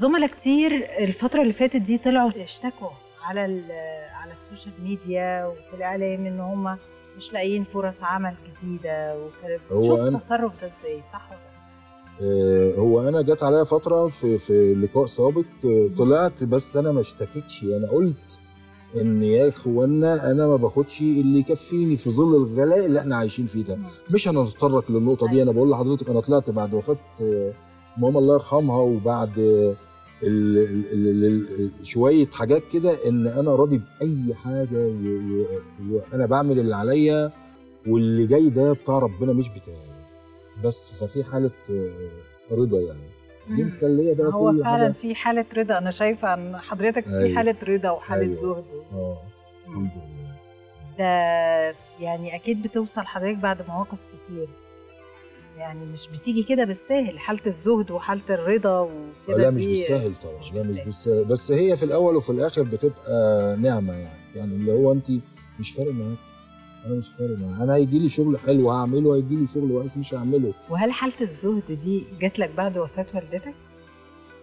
زملاء كتير الفترة اللي فاتت دي طلعوا اشتكوا على على ال social media وفي الإعلام إن هم مش لاقيين فرص عمل جديدة وكده. هو شوف التصرف ده إزاي صح ولا لأ؟ آه، هو أنا جت عليا فترة في في لقاء سابق آه، طلعت بس أنا ما اشتكيتش. أنا قلت إن يا إخوانا أنا ما باخدش اللي يكفيني في ظل الغلاء اللي إحنا عايشين فيه ده. مش هنتطرق للنقطة دي. أنا بقول لحضرتك أنا طلعت بعد وفاة آه، ماما الله يرحمها وبعد ال- ال- ال- ال- شوية حاجات كده إن أنا راضي بأي حاجة وأنا بعمل اللي عليا واللي جاي ده بتاع ربنا مش بتاعي. بس ففي حالة آه، رضا يعني. دي. مخلية بقى هو كل فعلا حاجة في حالة رضا. أنا شايفة إن حضرتك في أيوة. حالة رضا وحالة أيوة. زهد. آه. الحمد لله. ده يعني أكيد بتوصل حضرتك بعد مواقف كتير. يعني مش بتيجي كده بالساهل حالة الزهد وحالة الرضا وكده لا مش بالساهل طبعا مش لا مش بالساهل. بس هي في الأول وفي الآخر بتبقى نعمة يعني. يعني اللي هو انت مش فارق معاك. أنا مش فارق معاك. أنا هيجي لي شغل حلو هعمله هيجي لي شغل وحش مش هعمله. وهل حالة الزهد دي جات لك بعد وفاة والدتك؟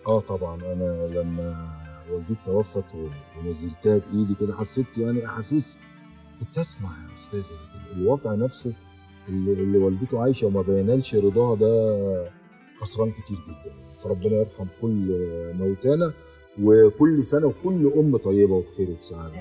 آه طبعا. أنا لما والدتي توفت ونزلتها بإيدي كده حسيت يعني إحاسيس. كنت أسمع يا أستاذة لكن الواقع نفسه اللي, اللي والدته عايشة وما بينالش رضاها ده خسران كتير جدا فربنا يرحم كل موتانا وكل سنة وكل ام طيبة وبخير وبسعادة.